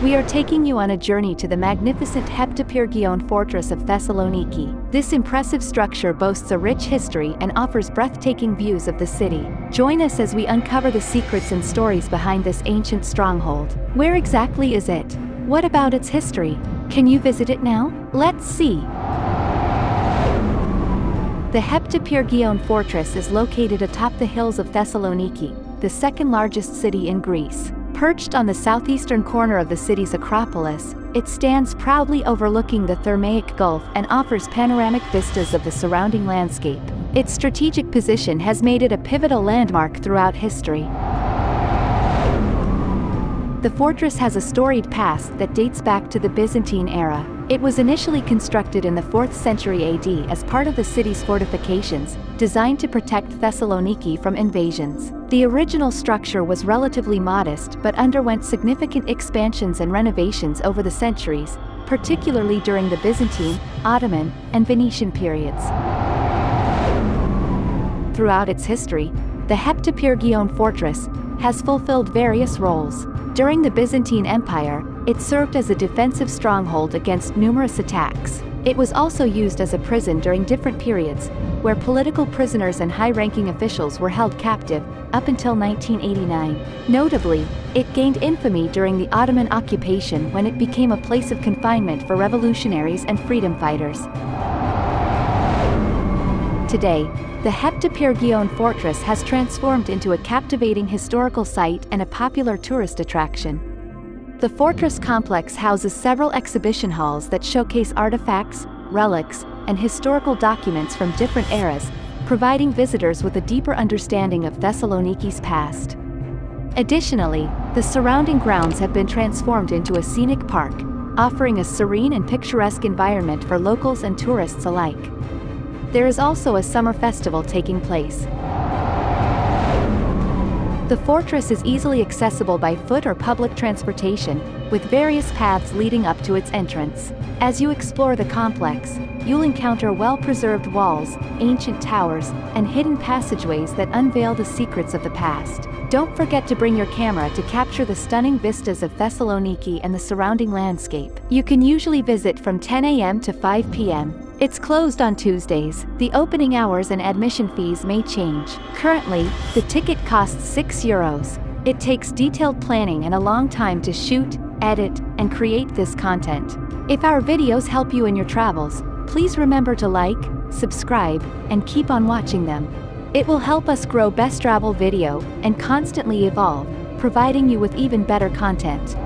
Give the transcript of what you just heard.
We are taking you on a journey to the magnificent Heptapyrgion fortress of Thessaloniki. This impressive structure boasts a rich history and offers breathtaking views of the city. Join us as we uncover the secrets and stories behind this ancient stronghold. Where exactly is it? What about its history? Can you visit it now? Let's see. The Heptapyrgion fortress is located atop the hills of Thessaloniki, the second largest city in Greece. Perched on the southeastern corner of the city's Acropolis, it stands proudly overlooking the Thermaic Gulf and offers panoramic vistas of the surrounding landscape. Its strategic position has made it a pivotal landmark throughout history. The fortress has a storied past that dates back to the Byzantine era. It was initially constructed in the 4th century AD as part of the city's fortifications, designed to protect Thessaloniki from invasions. The original structure was relatively modest but underwent significant expansions and renovations over the centuries, particularly during the Byzantine, Ottoman, and Venetian periods. Throughout its history, the Heptapyrgion fortress has fulfilled various roles. During the Byzantine Empire, it served as a defensive stronghold against numerous attacks. It was also used as a prison during different periods, where political prisoners and high-ranking officials were held captive, up until 1989. Notably, it gained infamy during the Ottoman occupation when it became a place of confinement for revolutionaries and freedom fighters. Today, the Heptapyrgion fortress has transformed into a captivating historical site and a popular tourist attraction. The fortress complex houses several exhibition halls that showcase artifacts, relics, and historical documents from different eras, providing visitors with a deeper understanding of Thessaloniki's past. Additionally, the surrounding grounds have been transformed into a scenic park, offering a serene and picturesque environment for locals and tourists alike. There is also a summer festival taking place. The fortress is easily accessible by foot or public transportation, with various paths leading up to its entrance. As you explore the complex, you'll encounter well-preserved walls, ancient towers, and hidden passageways that unveil the secrets of the past. Don't forget to bring your camera to capture the stunning vistas of Thessaloniki and the surrounding landscape. You can usually visit from 10 a.m. to 5 p.m., it's closed on Tuesdays. The opening hours and admission fees may change. Currently, the ticket costs 6 euros. It takes detailed planning and a long time to shoot, edit, and create this content. If our videos help you in your travels, please remember to like, subscribe, and keep on watching them. It will help us grow Best Travel Video and constantly evolve, providing you with even better content.